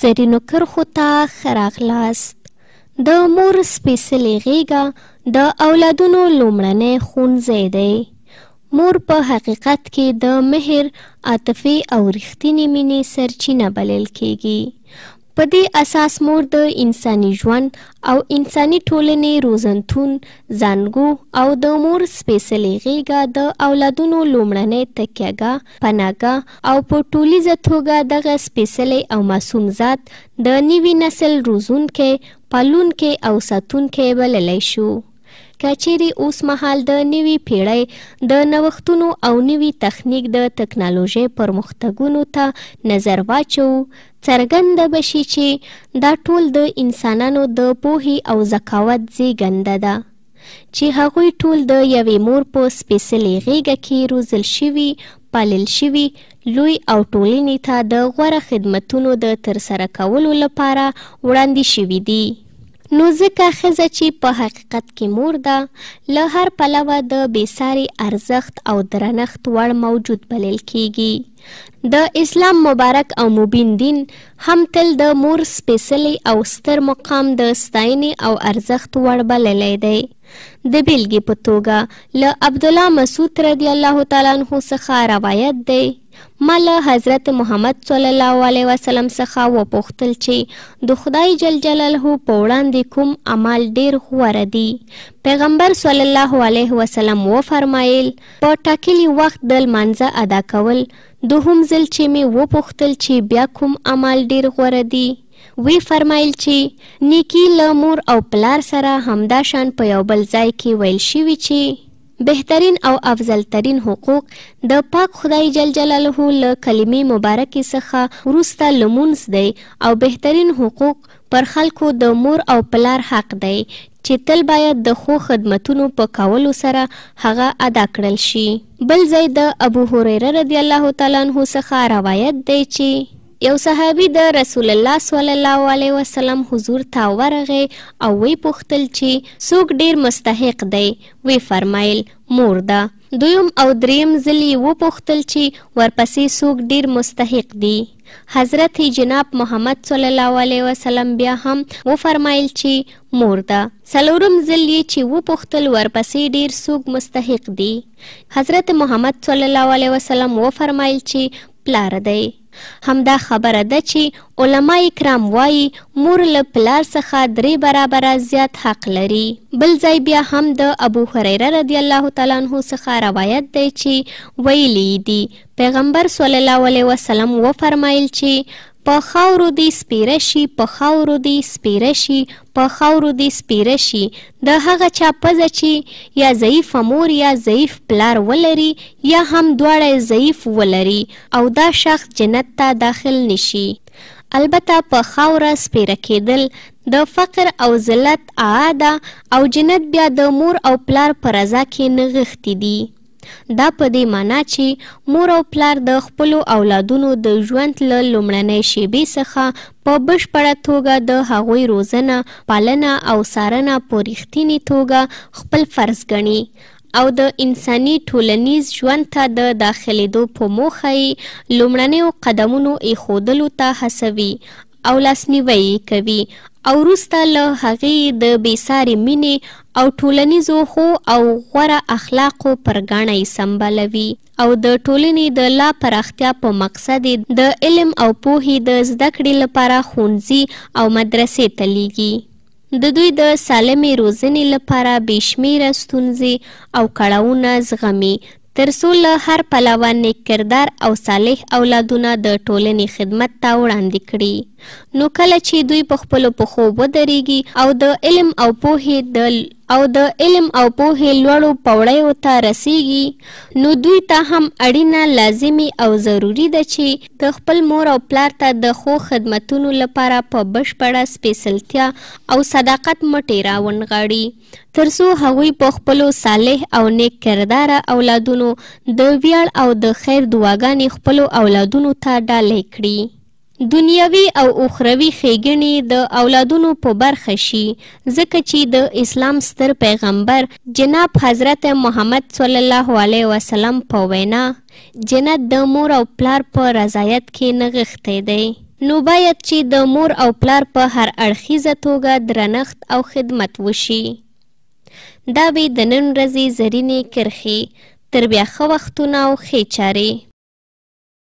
زرینو کرښو ته ښه راغلاست. د مور سپېڅلې غېږه د اولادونو لومړنی ښوونځی دی. مور په حقیقت کې د مهر، عاطفې او رښتینې مینې سرچینه بلل کېږي. په دې اساس مور د انساني ژوند او انساني ټولنې روزنتون، زانګو او د مور سپېڅلې غېږه د اولادونو لومړنۍ تکیهګاه، پناهګاه او په ټولیزه توګه دغه سپېڅلی او معصوم ذات د نوي نسل روزونکی، پالونکی او ساتونکی بللی شو. که چېرې اوس مهال د نوي پېړۍ د نوښتونو او نوي تخنیک د تکنالوژۍ پرمختګونو ته نظر واچوو، څرګنده به شي چې دا ټول د انسانانو د پوهې او ذکاوت زېږنده ده. چې هغوی ټول د یوې مور په سپېڅلې غېږه کې روزل شوي، پالل شوي، لوی او ټولنې ته د غوره خدمتونو د ترسره کولو لپاره وړاندې شوي دي. نو ځکه ښځه چې په حقیقت کې مور ده، له هر پلوه د بېساري ارزښت او درنښت وړ موجود بلل کېږي. د اسلام مبارک او مبین دین هم تل د مور سپېڅلی او ستر مقام د ستاینې او ارزښت وړ بللی دی. د بېلګې په توګه، له عبدالله مسعود رضی الله تعالی عنه څخه روایت دی، ما له حضرت محمد صلی الله علیه وسلم څخه وپوښتل چې د خدای جل جلاله په وړاندې کوم اعمال ډېر غوره دي؟ پیغمبر صلی الله علیه وسلم وفرمایل، په ټاکلي وخت د لمانځه ادا کول، دوهم ځل چې مې وپوښتل چې بیا کوم اعمال ډېر غوره دي؟ ویې فرمایل چې، نېکي له مور او پلار سره همدا شان په یو بل ځای کې ویل شوي چې، بهترین او افضل ترین حقوق د پاک خدای جل جلاله له کلمې مبارکې څخه وروسته لمونځ دی او بهترین حقوق پر خلکو د مور او پلار حق دی چې تل باید د ښو خدمتونو په کولو سره هغه ادا کړل شي. بل ځای د ابو هريره رضي الله تعالی عنه څخه روايت دی چې، يو صحابي د رسول الله صلی الله عليه وسلم حضور ته ورغی او ويې پوښتل چې څوک ډېر مستحق دی؟ ويې فرمايل، مور ده. دويم او دريم ځل يې وپوښتل چې ورپسې څوک ډېر مستحق دي؟ حضرت جناب محمد صلی الله علیه وسلم بیا هم وفرمایل چې مور ده. څلورم ځل یې چې وپوښتل ورپسې ډیر څوک مستحق دي؟ حضرت محمد صلی الله علیه وسلم وفرمایل چې پلار دی. همدا خبره ده چې علما کرام وایي مور له پلار څخه درې برابره زیات حق لري بل ځای بیا هم د ابو هريره رضی الله تعالی عنه څخه روایت دی چې ویلي دي پیغمبر صلی الله علیه وسلم وفرمایل چې په خاورو دې سپیره شي په خاورو دې سپیره شي په خاورو دې سپیره شي د هغه چا پزه چې یا ضعیف مور یا ضعیف پلار ولري یا هم دواړه ضعیف ولري او دا شخص جنت ته داخل نشي البته په خاوره سپیره کېدل د فقر او ذلت عاده او جنت بیا د مور او پلار په رضا کې نغښتي دي دا په دې مانا چې مور او پلار د خپلو اولادونو د ژوند له لومړنۍ شېبې څخه په بشپړه توګه د هغوی روزنه، پالنه او څارنه په رښتینې توګه خپل فرض ګڼي او د انساني ټولنیز ژوند ته د داخلېدو په موخه یې لومړنیو قدمونو اېښودلو ته هڅوي او لاسنیوی یې کوي او وروسته له هغې یې د بې سارې مینې او ټولنیزو ښو او غوره اخلاقو پر ګاڼه یې سمبالوي او د ټولنې د لا پراختیا په مقصد یې د علم او پوهې د زده کړې لپاره ښوونځي او مدرسې ته لیږي. د دوی د سالمې روزنې لپاره بې شمېره ستونزې او کړاوونه زغمي، تر څو له هر پلوه نېک کردار او صالح اولادونه د ټولنې خدمت ته وړاندې کړي، نو کله چې دوی په خپلو پښو ودرېږي او د علم او پوهې د او د علم او پوهې لوړو پوړیو ته رسېږي، نو دوی ته هم اړینه، لازمي او ضروري ده چې د خپل مور او پلار ته د ښو خدمتونو لپاره په بشپړه سپېڅلتیا او صداقت مټې را ونغاړي. تر څو هغوی په خپلو صالح او نیک کرداره اولادونو د ویاړ او د خیر دعاګانې خپلو اولادونو ته ډالۍ کړي. دنیوي او اخروي ښېګڼې د اولادونو په برخه شي، ځکه چې د اسلام ستر پیغمبر جناب حضرت محمد صلی الله علیه وسلم په وینا، جنت د مور او پلار په رضایت کې نغښتی دی، نو باید چې د مور او پلار په هر اړخیزه توګه درنښت او خدمت وشي. دا وې د نن ورځې زرینې کرښې، تر بیا ښه وختونه او ښې چارې.